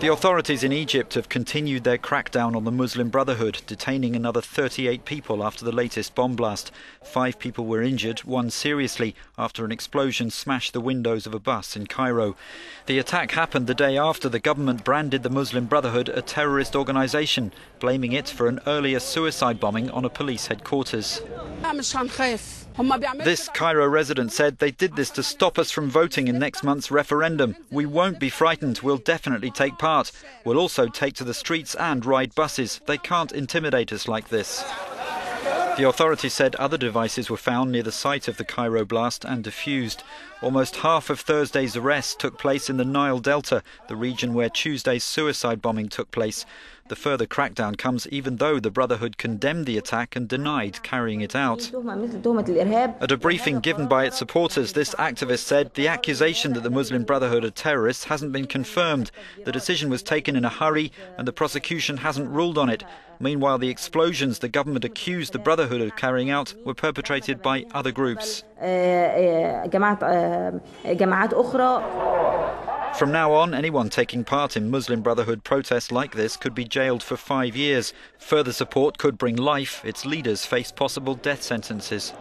The authorities in Egypt have continued their crackdown on the Muslim Brotherhood, detaining another 38 people after the latest bomb blast. Five people were injured, one seriously, after an explosion smashed the windows of a bus in Cairo. The attack happened the day after the government branded the Muslim Brotherhood a terrorist organization, blaming it for an earlier suicide bombing on a police headquarters. This Cairo resident said they did this to stop us from voting in next month's referendum. We won't be frightened. We'll definitely take part. We'll also take to the streets and ride buses. They can't intimidate us like this. The authorities said other devices were found near the site of the Cairo blast and defused. Almost half of Thursday's arrests took place in the Nile Delta, the region where Tuesday's suicide bombing took place. The further crackdown comes even though the Brotherhood condemned the attack and denied carrying it out. At a briefing given by its supporters, this activist said the accusation that the Muslim Brotherhood are terrorists hasn't been confirmed. The decision was taken in a hurry and the prosecution hasn't ruled on it. Meanwhile, the explosions the government accused the Brotherhood of carrying out were perpetrated by other groups. From now on, anyone taking part in Muslim Brotherhood protests like this could be jailed for five years. Further support could bring life. Its leaders face possible death sentences.